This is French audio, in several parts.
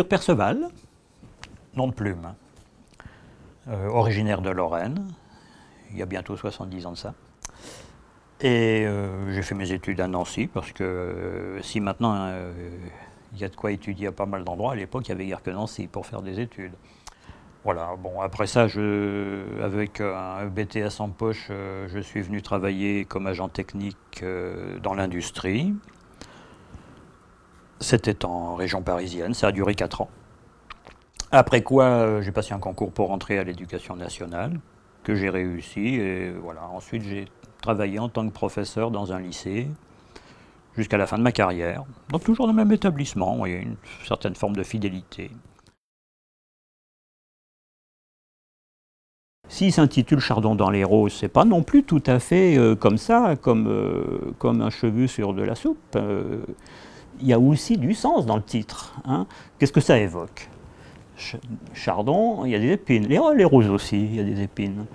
Perceval, nom de plume, euh, originaire de Lorraine, il y a bientôt 70 ans de ça. Et euh, j'ai fait mes études à Nancy, parce que euh, si maintenant il y a de quoi étudier à pas mal d'endroits, à l'époque il n'y avait guère que Nancy pour faire des études. Voilà, bon, après ça, avec un BTS en poche, je suis venu travailler comme agent technique dans l'industrie. C'était en région parisienne, ça a duré 4 ans. Après quoi, j'ai passé un concours pour rentrer à l'éducation nationale, que j'ai réussi. Et voilà, ensuite j'ai travaillé en tant que professeur dans un lycée jusqu'à la fin de ma carrière. Donc toujours dans le même établissement, il y a une certaine forme de fidélité. S'il s'intitule Chardon dans les roses, c'est pas non plus tout à fait euh, comme ça, comme, euh, comme un cheveu sur de la soupe. Euh, il y a aussi du sens dans le titre. Hein. Qu'est-ce que ça évoque? Chardon, il y a des épines. Les, roses aussi, il y a des épines.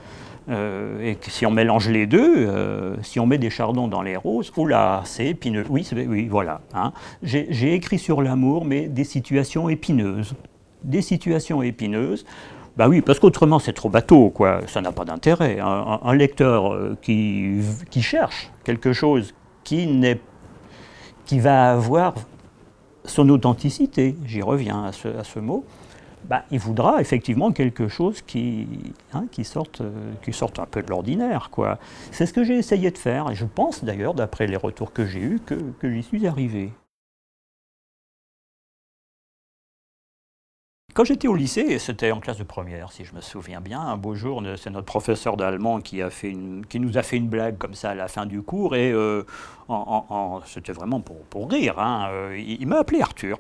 et si on mélange les deux, si on met des chardons dans les roses, oula, c'est épineux. Oui, oui voilà. Hein. J'ai écrit sur l'amour, mais des situations épineuses. Des situations épineuses. Bah oui, parce qu'autrement c'est trop bateau, quoi. Ça n'a pas d'intérêt. Un, lecteur euh, qui, qui, cherche quelque chose qui, qui va avoir son authenticité, j'y reviens à ce, à ce mot, bah, il voudra effectivement quelque chose qui, hein, qui, sorte, euh, qui sorte un peu de l'ordinaire. C'est ce que j'ai essayé de faire, et je pense d'ailleurs, d'après les retours que j'ai eus, que j'y suis arrivé. Quand j'étais au lycée, c'était en classe de première, si je me souviens bien, un beau jour, c'est notre professeur d'allemand qui, nous a fait une blague comme ça à la fin du cours, et euh, c'était vraiment pour, rire. Hein, euh, il, m'a appelé Arthur.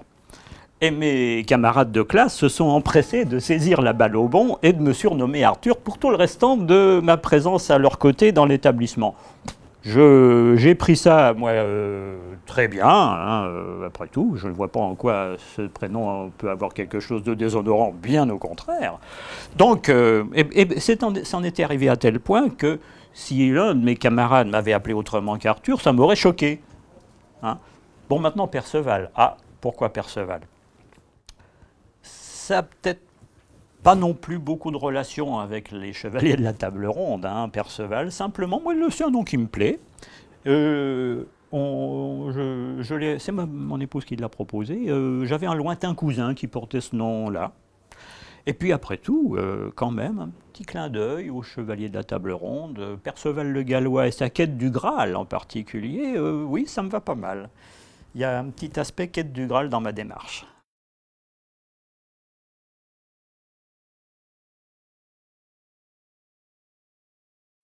Et mes camarades de classe se sont empressés de saisir la balle au bon et de me surnommer Arthur pour tout le restant de ma présence à leur côté dans l'établissement. J'ai pris ça, moi, euh, très bien, hein, euh, après tout. Je ne vois pas en quoi ce prénom peut avoir quelque chose de déshonorant, bien au contraire. Donc, euh, et, c'en était arrivé à tel point que si l'un de mes camarades m'avait appelé autrement qu'Arthur, ça m'aurait choqué. Hein. Bon, maintenant, Perceval. Ah, pourquoi Perceval? Ça peut-être pas non plus beaucoup de relations avec les chevaliers de la table ronde, hein, Perceval. Simplement, moi, c'est un nom qui me plaît. Euh, c'est mon épouse qui l'a proposé. Euh, j'avais un lointain cousin qui portait ce nom-là. Et puis après tout, euh, quand même, un petit clin d'œil aux chevaliers de la table ronde, Perceval le Gallois et sa quête du Graal en particulier, oui, ça me va pas mal. Il y a un petit aspect quête du Graal dans ma démarche.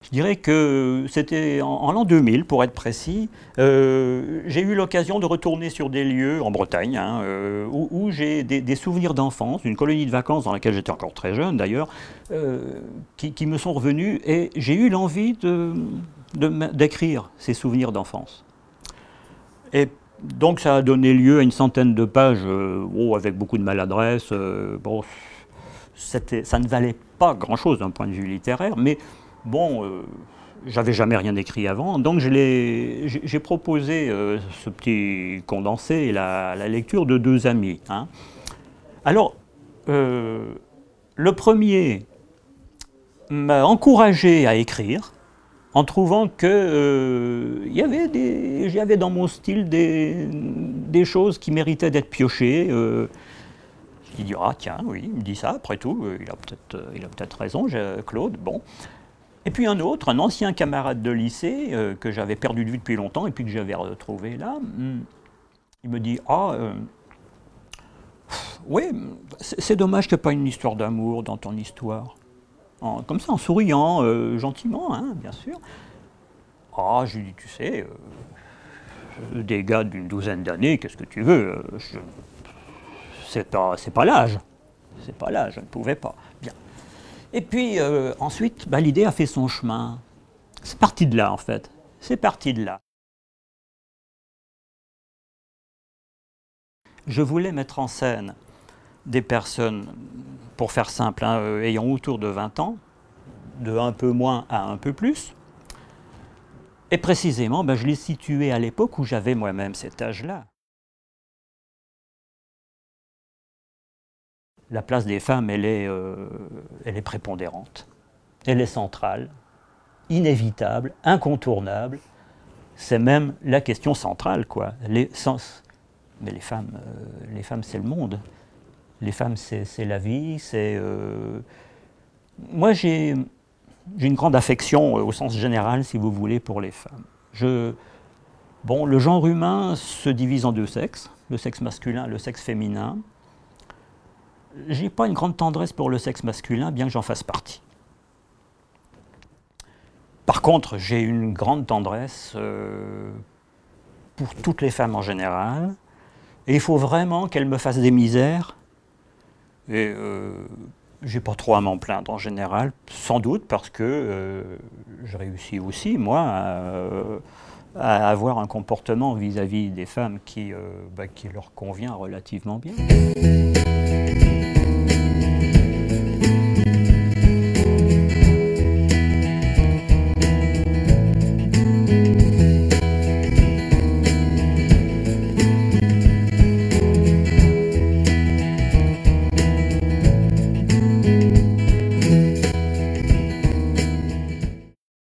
Je dirais que c'était en, l'an 2000, pour être précis. Euh, j'ai eu l'occasion de retourner sur des lieux en Bretagne hein, euh, où, j'ai des, souvenirs d'enfance, une colonie de vacances dans laquelle j'étais encore très jeune d'ailleurs, euh, qui, me sont revenus et j'ai eu l'envie d'écrire ces souvenirs d'enfance. Et donc ça a donné lieu à une centaine de pages, oh, avec beaucoup de maladresse. bon, ça ne valait pas grand-chose d'un point de vue littéraire, mais Bon, euh, j'avais jamais rien écrit avant, donc j'ai proposé euh, ce petit condensé et la, lecture de deux amis. Hein. Alors, euh, le premier m'a encouragé à écrire en trouvant que y avait j'avais dans mon style des, choses qui méritaient d'être piochées. il dit ah tiens oui, il me dit ça après tout, il a peut-être il a peut-être raison, Claude. Bon, et puis un autre, un ancien camarade de lycée euh, que j'avais perdu de vue depuis longtemps et puis que j'avais retrouvé là, hmm, il me dit Ah, euh, oui, c'est dommage qu'il n'y ait pas une histoire d'amour dans ton histoire. comme ça, en souriant, euh, gentiment, hein, bien sûr. Ah, je lui dis Tu sais, des gars d'une douzaine d'années, qu'est-ce que tu veux C'est pas, pas l'âge. C'est pas l'âge, je ne pouvais pas. Bien. Et puis euh, ensuite, bah, l'idée a fait son chemin. C'est parti de là en fait. C'est parti de là. Je voulais mettre en scène des personnes, pour faire simple, hein, euh, ayant autour de 20 ans, de un peu moins à un peu plus. Et précisément, bah, je l'ai situé à l'époque où j'avais moi-même cet âge-là. La place des femmes, elle est, euh, elle est prépondérante. Elle est centrale, inévitable, incontournable. C'est même la question centrale, quoi. Les, mais les femmes, euh, les femmes, c'est le monde. Les femmes, c'est la vie. Euh, moi, j'ai une grande affection au sens général, si vous voulez, pour les femmes. Je, bon, le genre humain se divise en deux sexes, le sexe masculin le sexe féminin j'ai pas une grande tendresse pour le sexe masculin, bien que j'en fasse partie. Par contre, j'ai une grande tendresse euh, pour toutes les femmes en général, et il faut vraiment qu'elles me fassent des misères. Et euh, j'ai pas trop à m'en plaindre en général, sans doute parce que euh, je réussis aussi, moi, à, avoir un comportement vis-à-vis des femmes qui, bah, qui leur convient relativement bien.